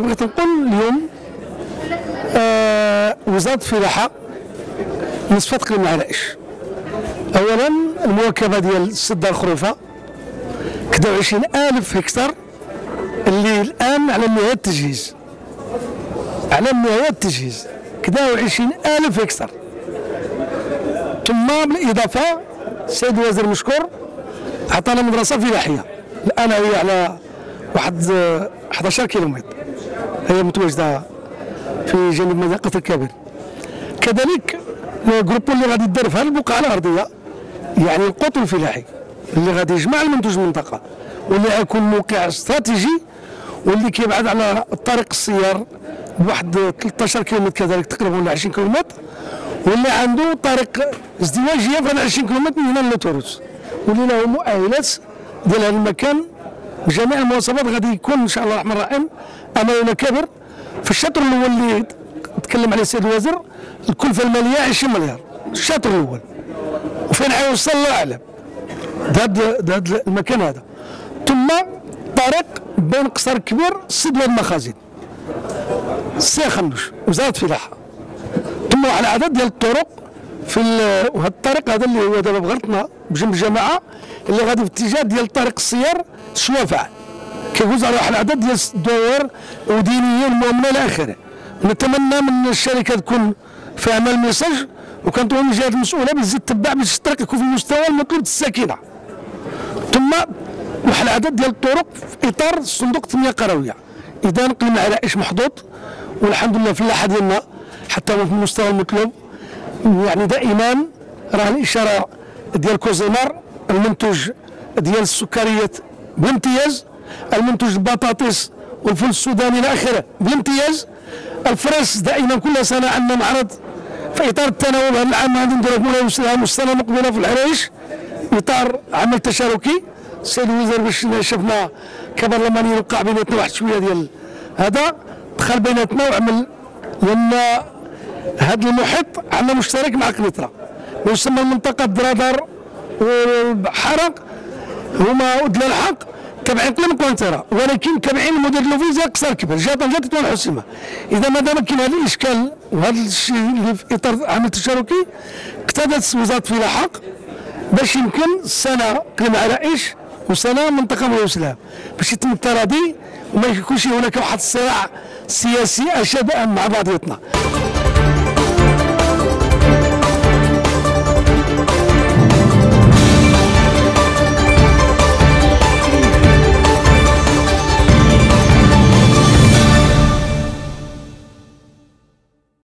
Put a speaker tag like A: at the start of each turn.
A: بغيت نقول اليوم آه وزارة الفلاحة نصفت قلم العرائش. اولا المواكبة ديال السده الخروفه كدا 20 ألف هكتار اللي الآن على نهايه التجهيز. على نهايه التجهيز. كدا 20 ألف هكتار. ثم بالإضافة السيد الوزير مشكور عطانا مدرسة فلاحية. الآن هي على واحد آه، 11 كيلومتر. هي متواجدة في جانب منطقة الكبير كذلك الجروب اللي غادي يدير في البقعة الأرضية يعني القطن الفلاحي اللي غادي يجمع المنتوج المنطقة واللي غيكون موقع استراتيجي واللي كيبعد على الطريق السيار بواحد 13 كيلومتر كذلك تقريبا ولا 20 كيلومتر واللي عنده طريق ازدواجيه في 20 كيلومتر من هنا للوتوروس واللي له مؤهلات ديال هذا المكان جميع المواصفات غادي يكون إن شاء الله الرحمن الرحيم. امامنا كبر في الشطر الأول اللي تكلم عليه السيد الوزير الكلفة المالية 20 مليار. الشطر الأول. وفين حيوصل الله اعلم هذا هذا المكان هذا. ثم طريق بين قصر كبير سد المخازن سي خنوش وزارة الفلاحة. ثم واحد العدد ديال الطرق في وهذا الطريق هذا اللي هو دابا بغلطنا بجنب الجماعة اللي غادي في اتجاه ديال طريق السيار شوافع كيجوز على واحد العدد ديال الدوائر ودينيين مؤمنه إلى آخره. نتمنى من الشركة تكون فاهمه الميساج وكنطلب من الجهات المسؤولة باش تتبع باش الطريق يكون في المستوى المطلوب الساكنة. ثم واحد العدد ديال الطرق في إطار صندوق التنميه القرويه إذا قلنا على إيش محطوط والحمد لله الفلاحه ديالنا حتى هو في المستوى المطلوب. يعني دائما راه الإشارة ديال كوسيمار المنتوج ديال السكريات بامتياز المنتوج البطاطس والفول السوداني إلى اخره بامتياز الفريس دائما كل سنة عندنا معرض في إطار التناول هذا العام. غادي نديرو في مولاي بوسلهام والسنة المقبله في العرايش إطار عمل تشاركي. السيد الوزير باش شفنا كبرلمانيين وقع بيناتنا واحد شوية ديال هذا. دخل بيناتنا وعمل لأن هذا المحيط عندنا مشترك مع قنيطرة. ويسمى المنطقة الدرادر والحرق. هما ودلا الحق. تابعين كل كوانترا ولكن تابعين المدير اللوفيزا قصر كبر جا طنجة تطوان حسيمة إذا ما دام كاين هذا الإشكال وهذا الشيء اللي في إطار عمل تشاركي اقتضت وزارة الفلاحة باش يمكن قلم على إيش؟ وسنة منطقة موسلام باش يتم التراضي وما يكونش هناك واحد الصراع سياسي أشد مع بعضياتنا